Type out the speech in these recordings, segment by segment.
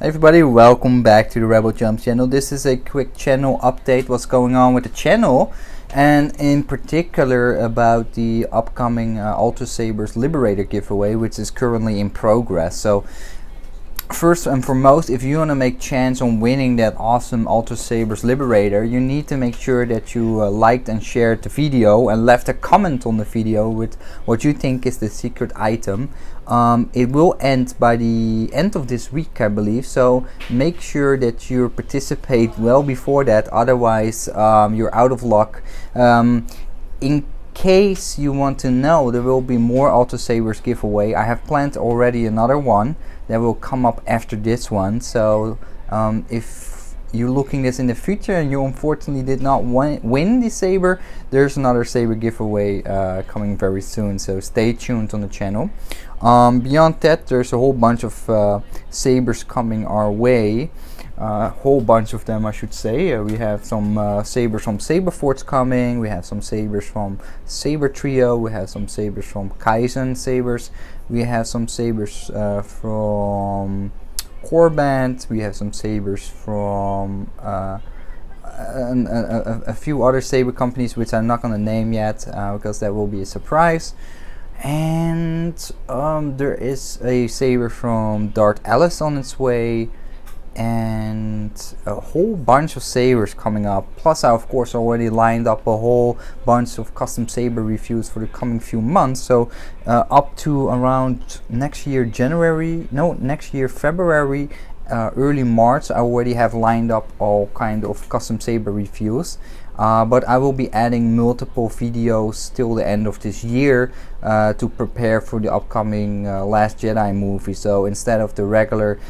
Everybody, welcome back to the Rebel Chumps channel. This is a quick channel update, what's going on with the channel and in particular about the upcoming uh, Ultra Sabers Liberator giveaway which is currently in progress. So first and foremost, if you want to make chance on winning that awesome Ultra Sabers Liberator, you need to make sure that you uh, liked and shared the video and left a comment on the video with what you think is the secret item. Um, it will end by the end of this week, I believe, so make sure that you participate well before that, otherwise um, you're out of luck. Um, in case you want to know, there will be more Ultra Sabers giveaway. I have planned already another one that will come up after this one. So um, if you're looking this in the future and you unfortunately did not win the saber there's another saber giveaway uh, coming very soon. So stay tuned on the channel. Um, beyond that there's a whole bunch of uh, sabers coming our way a whole bunch of them I should say. Uh, we have some uh, sabers from Saberforge coming, we have some sabers from Saber Trio, we have some sabers from Kaizen Sabers, we have some sabers uh, from Korbanth, we have some sabers from uh, a, a, a, few other saber companies which I'm not going to name yet uh, because that will be a surprise. And um, there is a saber from dart Alice on its way and a whole bunch of sabers coming up. Plus I of course already lined up a whole bunch of custom saber reviews for the coming few months. So uh, up to around next year January no next year February uh, early March I already have lined up all kind of custom saber reviews. Uh, but I will be adding multiple videos till the end of this year uh, to prepare for the upcoming uh, Last Jedi movie. So instead of the regular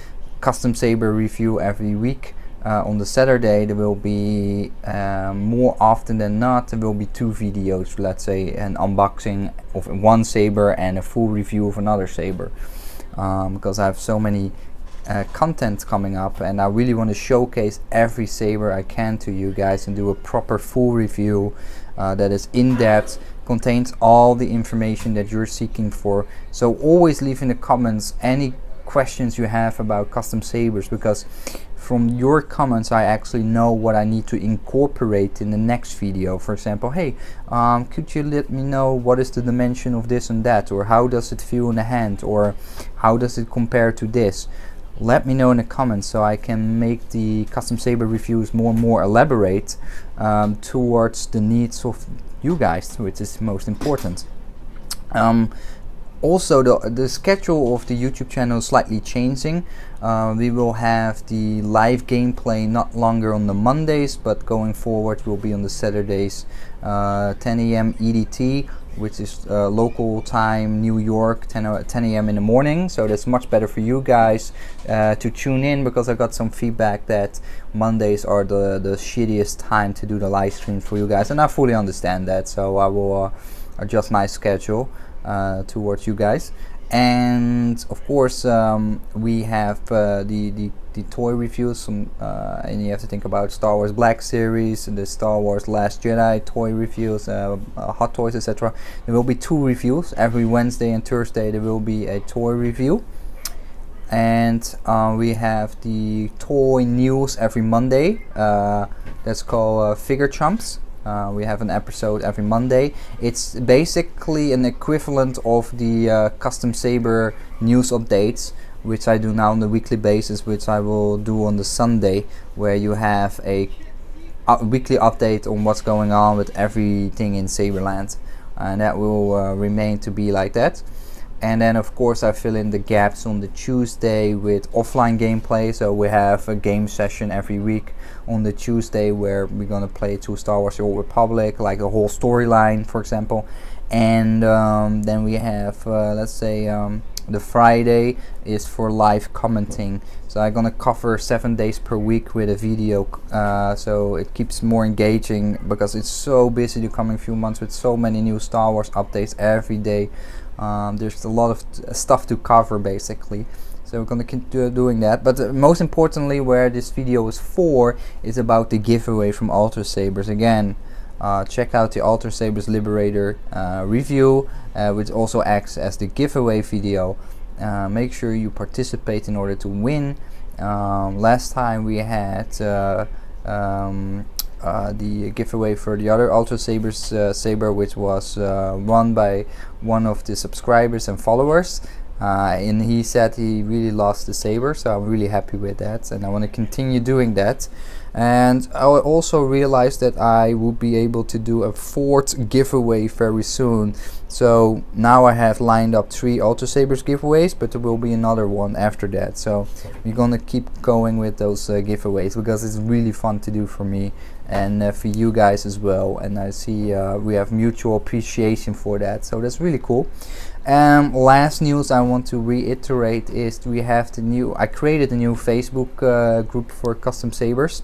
custom saber review every week. Uh, on the Saturday there will be um, more often than not there will be two videos let's say an unboxing of one saber and a full review of another saber um, because I have so many uh, content coming up and I really want to showcase every saber I can to you guys and do a proper full review uh, that is in-depth contains all the information that you're seeking for so always leave in the comments any questions you have about custom sabers because from your comments I actually know what I need to incorporate in the next video. For example hey um, could you let me know what is the dimension of this and that or how does it feel in the hand or how does it compare to this? Let me know in the comments so I can make the custom saber reviews more and more elaborate um, towards the needs of you guys which is most important. Um, also the, the schedule of the YouTube channel is slightly changing. Uh, we will have the live gameplay not longer on the Mondays but going forward will be on the Saturdays uh, 10 a.m. EDT which is uh, local time New York 10, 10 a.m. in the morning so that's much better for you guys uh, to tune in because I got some feedback that Mondays are the, the shittiest time to do the live stream for you guys and I fully understand that so I will uh, adjust my schedule uh, towards you guys. And of course um, we have uh, the, the, the toy reviews some, uh, and you have to think about Star Wars Black Series the Star Wars Last Jedi toy reviews uh, uh, Hot Toys etc there will be two reviews. Every Wednesday and Thursday there will be a toy review. And uh, we have the toy news every Monday that's called Figure Chumps uh, we have an episode every Monday. It's basically an equivalent of the uh, Custom Saber news updates, which I do now on a weekly basis, which I will do on the Sunday, where you have a weekly update on what's going on with everything in Saberland. And that will uh, remain to be like that and then of course I fill in the gaps on the Tuesday with offline gameplay. So we have a game session every week on the Tuesday where we're gonna play to Star Wars The Old Republic like the whole storyline for example. And um, then we have uh, let's say um, the Friday is for live commenting. So I'm gonna cover seven days per week with a video uh, so it keeps more engaging because it's so busy the coming few months with so many new Star Wars updates every day um, there's a lot of stuff to cover basically. So we're gonna continue doing that. But uh, most importantly where this video is for is about the giveaway from Ultra Sabers. Again uh, check out the Ultra Sabers Liberator uh, review uh, which also acts as the giveaway video. Uh, make sure you participate in order to win. Um, last time we had uh, um, uh, the giveaway for the other Ultra Sabers uh, saber, which was uh, won by one of the subscribers and followers. Uh, and he said he really lost the saber, so I'm really happy with that, and I want to continue doing that. And I also realized that I would be able to do a fourth giveaway very soon. So now I have lined up three Ultra Sabers giveaways, but there will be another one after that. So we're gonna keep going with those uh, giveaways because it's really fun to do for me and uh, for you guys as well. And I see uh, we have mutual appreciation for that, so that's really cool. Um, last news I want to reiterate is we have the new. I created a new Facebook uh, group for custom sabers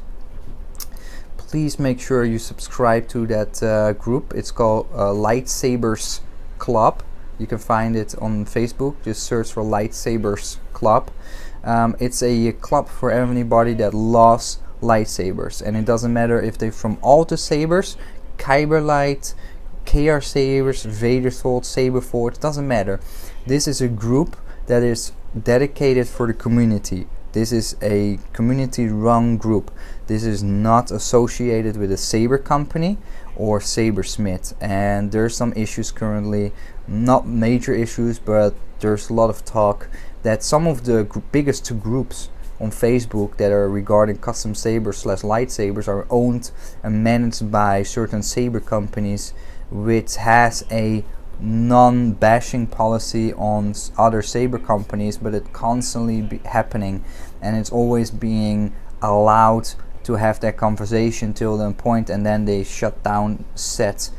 please make sure you subscribe to that uh, group. It's called uh, Lightsabers Club. You can find it on Facebook. Just search for Lightsabers Club. Um, it's a club for anybody that loves lightsabers, and it doesn't matter if they're from Ultra Sabers, Kyber Light, KR Sabers, Vader's Vault, Saber Forge. Doesn't matter. This is a group that is dedicated for the community. This is a community run group. This is not associated with a saber company or sabersmith and there's some issues currently not major issues but there's a lot of talk that some of the gr biggest two groups on Facebook that are regarding custom sabers slash lightsabers are owned and managed by certain saber companies which has a non-bashing policy on other saber companies but it constantly be happening and it's always being allowed to have that conversation till the point and then they shut down set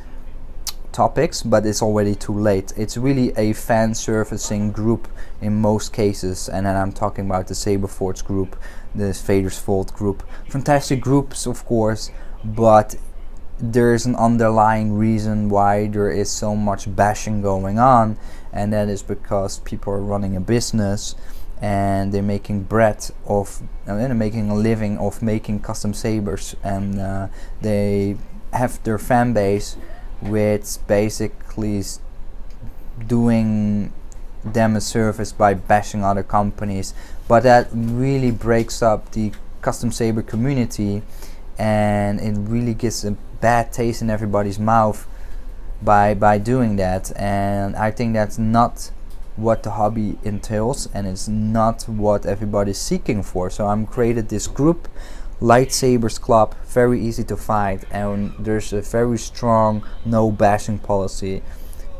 topics but it's already too late. It's really a fan servicing group in most cases and then I'm talking about the Saberforge group the Vader's Vault group. Fantastic groups of course but there's an underlying reason why there is so much bashing going on and that is because people are running a business and they're making bread of uh, they're making a living of making custom sabers and uh, they have their fan base which basically is doing them a service by bashing other companies. But that really breaks up the custom saber community and it really gets a bad taste in everybody's mouth by by doing that. And I think that's not what the hobby entails and it's not what everybody's seeking for. So I'm created this group lightsabers club very easy to find and there's a very strong no bashing policy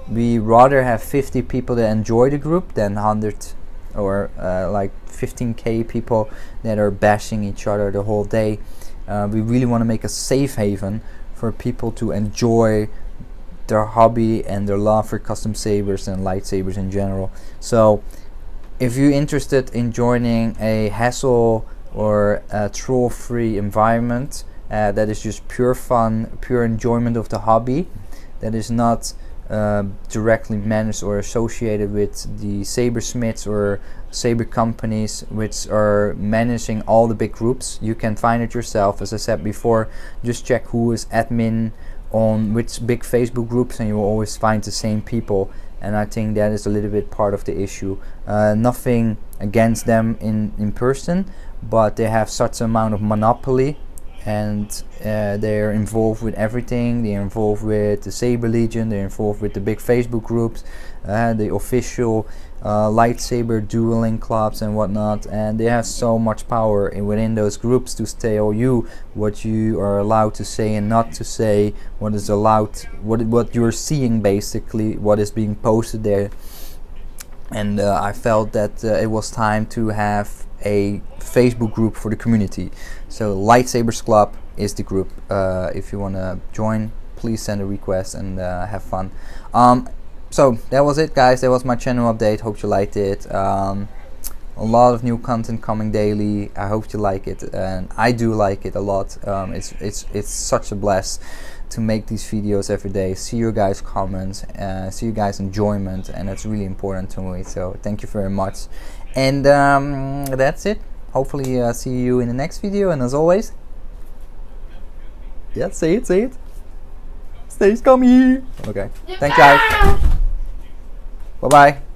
we rather have 50 people that enjoy the group than 100 or uh, like 15k people that are bashing each other the whole day uh, we really want to make a safe haven for people to enjoy their hobby and their love for custom sabers and lightsabers in general. So if you're interested in joining a hassle or a troll-free environment uh, that is just pure fun, pure enjoyment of the hobby, that is not uh, directly managed or associated with the sabersmiths or saber companies which are managing all the big groups. You can find it yourself as I said before just check who is admin on which big Facebook groups and you will always find the same people and I think that is a little bit part of the issue. Uh, nothing against them in, in person, but they have such amount of monopoly and uh, they're involved with everything. They're involved with the Saber Legion, they're involved with the big Facebook groups, uh, the official uh, lightsaber dueling clubs and whatnot and they have so much power in, within those groups to tell you what you are allowed to say and not to say what is allowed what what you're seeing basically what is being posted there. And uh, I felt that uh, it was time to have a Facebook group for the community. So lightsabers club is the group uh, if you want to join please send a request and uh, have fun. Um, so that was it guys. That was my channel update. Hope you liked it. Um, a lot of new content coming daily. I hope you like it and I do like it a lot. Um, it's it's it's such a blast to make these videos every day see your guys comments uh, see you guys enjoyment and that's really important to me. So thank you very much. And um, that's it. Hopefully uh, see you in the next video and as always yeah say it say it. Stay scummy okay. Thank you guys Bye bye.